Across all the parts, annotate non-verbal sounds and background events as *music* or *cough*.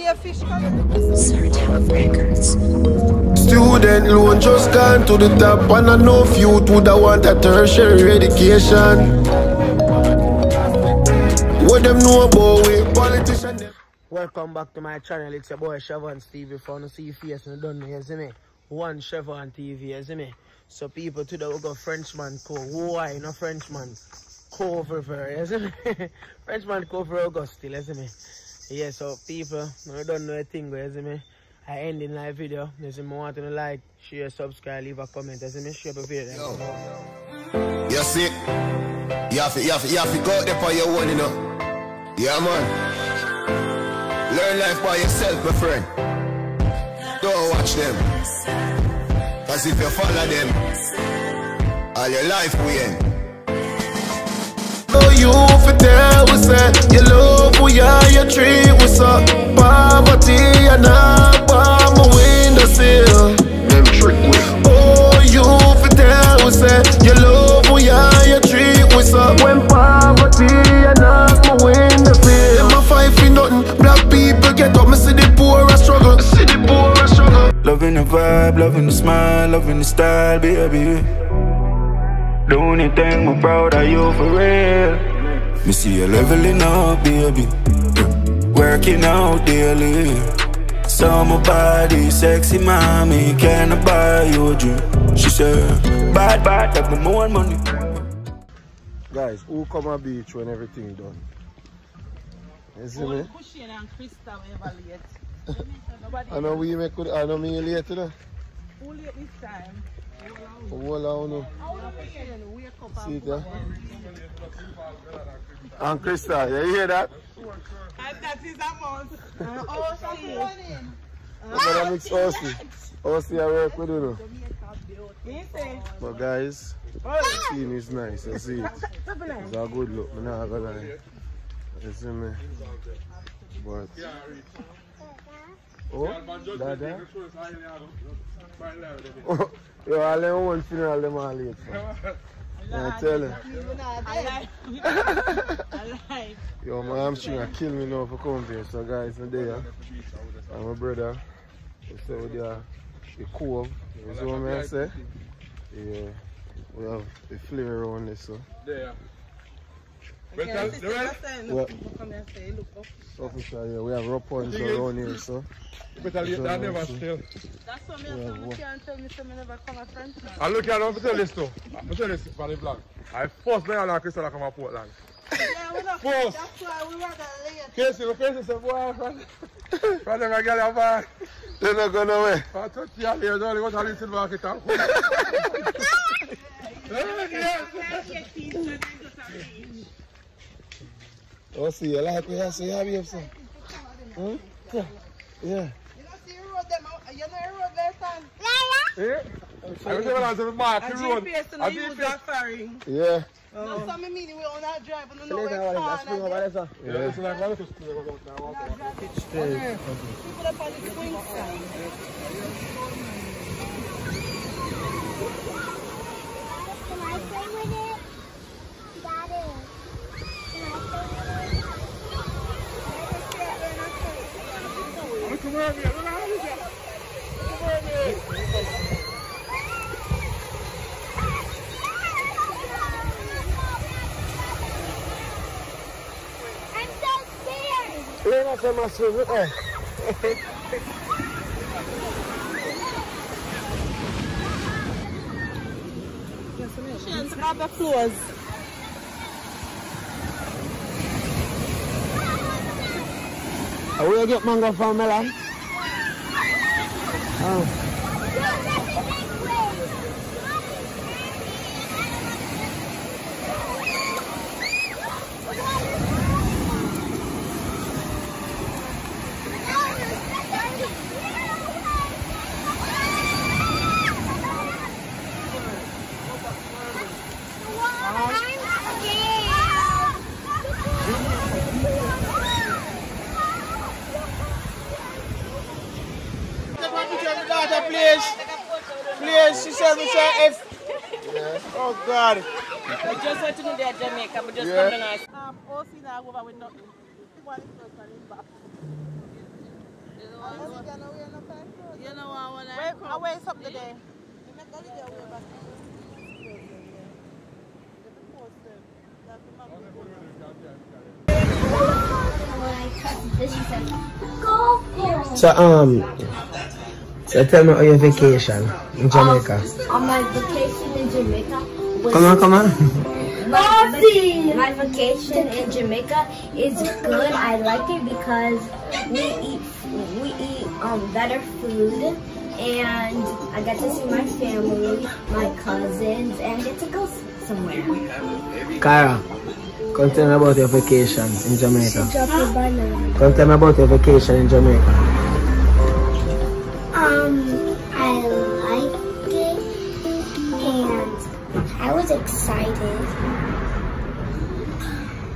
be a fish color. Certain Records. Student loan just gone to the top And I know youth would have want a tertiary education What them know about we politician Welcome back to my channel. It's your boy Shavon's TV. If you want to see your face and you don't know, you see me? One Shavon TV, you see me? So people today we got Frenchman Cove. Why no Frenchman? Cover for you see me? *laughs* Frenchman Cove August still, you see me? Yeah, so people, you don't know a thing, you see me? I end in live video. You see me want to like, share, subscribe, leave a comment, you see me? Share the video. You see You have to, you have to, you have to go out there for your own, you know Yeah man Learn life by yourself, my friend Don't watch them Cause if you follow them All your life will end Oh, you for tell we say You love we are, you treat we so Poverty and not by my windowsill. Them trick we Oh, you for tell we say You love we are, you treat we so When poverty and not my windowsill. Them a fight for nothing. Black people get up, me see the poor a struggle. Me see the poor a struggle. Loving the vibe, loving the smile, loving the style, baby. Doing anything, I'm proud of you for real. Me see you leveling up, baby. Working out daily. Summer body, sexy mommy, can I buy you a drink? She said, bad, bad, have the more money. Guys, who come a beach when everything done? You see me? Cushion and Krista will evaluate. Nobody I know we make good, I know me late today. Who late this time. Hold on, no. Cushion, wake up See and it eh? there? And Krista, you hear that? And that is a must. Oh, some morning. But mix Ossie. Ossie, I work with you. know. Eh. But guys, oh. the scene is nice. You see it. It's a good look. I'm not gonna lie. You see me? But. Oh, Dada? Oh, yo, all them one funeral, them all late. for. I tell you. alive. alive. Yo, my hamstring are kill me now for come here. So guys, I'm there. And my brother. We say with the, the cove. You see what I say? Yeah. We have the flavor around this, so. Okay, sister, last time, Well- people come and say, look up. Officer, yeah, we have rough ones around here, so. Better late than never still. That's why me Yeah, yeah, some what? can't tell me some never come a French man. I look at them, tell this too. I tell this for the vlog. I first day on Crystal come to Portland. Yeah, we not. Force. That's why we rather late. Casey, my Casey said, boy, from, from them I get a van. They're not going away. I For 30 years only, what a little market and Oh, see, you like what you say, have you, son? Hmm? Yeah. Yeah. You don't see the road them out. You know the road there, son. Eh? I was going to the market A road. GPS and A I use GPS. that ferry. Yeah. No, some mean we on that drive. We don't know Later, where what is that? it's Spring over there, sir. Yeah, it's like one of those people that go down, walk over. People up on the swing side. Can I play with it? Daddy. Can I play with it? Come on, man. Come on, man. Come on, man. I'm so scared. You're not so much of it. Chance, grab the floors. Are we get mango from Melon? Please, she said, Mr. Oh God. I just went to know they're Jamaica, but just Yeah. come to us. Um, OC now go over with nothing. One is and it's back. You know what? When I come. I wake up today. So um, so tell me how your vacation in Jamaica. On my vacation in Jamaica was Come on, come on. *laughs* my, my vacation in Jamaica is good. I like it because we eat we eat um better food and I get to see my family, my cousins, and get to go somewhere. Cara, come tell me about your vacation in Jamaica. Drop a banana. Come tell me about your vacation in Jamaica. Um, I liked it and I was excited.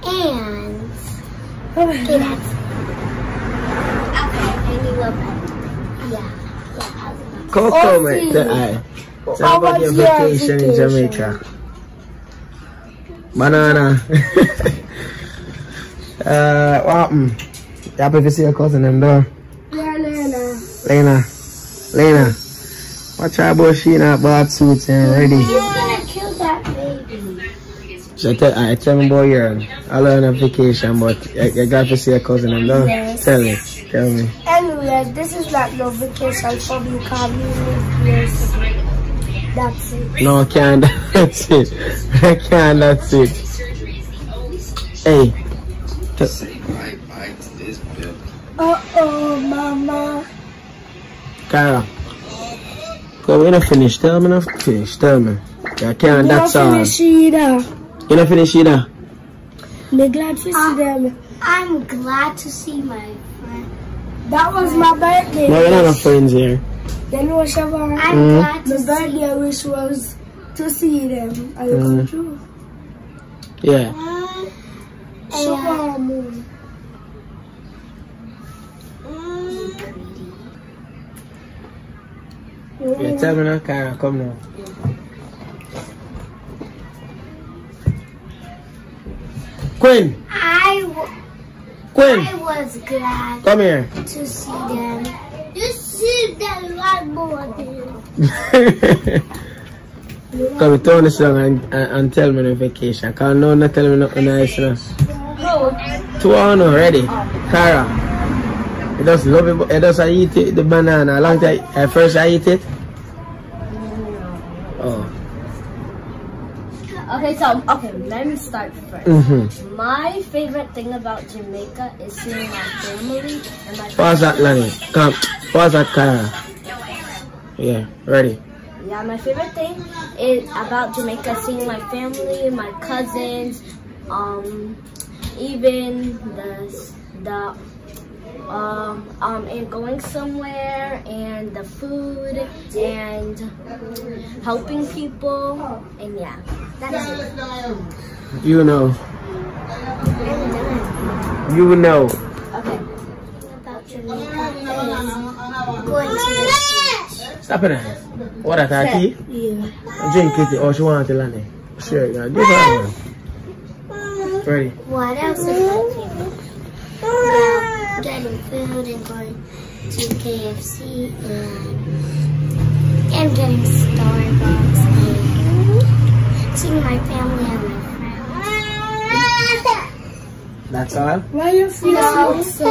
And okay, that's okay. And you love it. Yeah. Yeah, I was about to- Come come it. Tell I. Me about your vacation in Jamaica. Banana. *laughs* uh, what happened? You happy to see your cousin them though? Yeah, Lena. Lena. Lena. Watch out about she in a bath suit and ready. You're gonna kill that baby. So tell, I tell me about your I learn on vacation, but I, you got to see your cousin though? Yes. Tell me. Tell me. Anyway, this is not no vacation for me live here. That's it. No, I can't. *laughs* That's it. I can't. That's it. Hey. T- Uh-oh, mama. Cara. Come, you not finish. Tell me not finished Tell me. I can't. That's all. either. You not finish either. Me glad to see them. I'm glad to see my friend. That was my birthday. No, we're not no friends here. You know, Siobhan? I'm Mm. glad to My birthday wish was to see them. And it come Mm. true. Yeah. Siobhan. Yeah, tell me now, Cara. Come now. Quinn. I, w- Quinn. I was glad Come here. to see them. You see them one more than *laughs* Come, turn the song and, and, and tell me the vacation. Cause no, not tell me nothing nice enough. Two on already. Cara. You just love it, but you just eat it, the banana. Long time, at first I eat it. Oh. Okay, so okay, let me start first. Mm-hmm. My favorite thing about Jamaica is seeing my family and my Pause that, Lani. Come. Pause that, Cara. Yeah, ready. Yeah, my favorite thing is about Jamaica seeing my family, my cousins, um, even the the um um and going somewhere and the food and helping people and yeah, that's it. You know. You know. Okay. about Jamaica is going to the Stop it. What a taki? Yeah. Drink it. Oh, she want to Lani. Sure, yeah. Give her one. Ready. What else is my getting food and going to KFC and, and getting Starbucks and seeing my family and my friends. That's all? Why you feel so?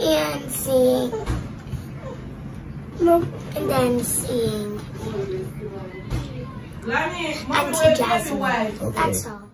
And seeing, and then seeing Auntie Jasmine. That's all.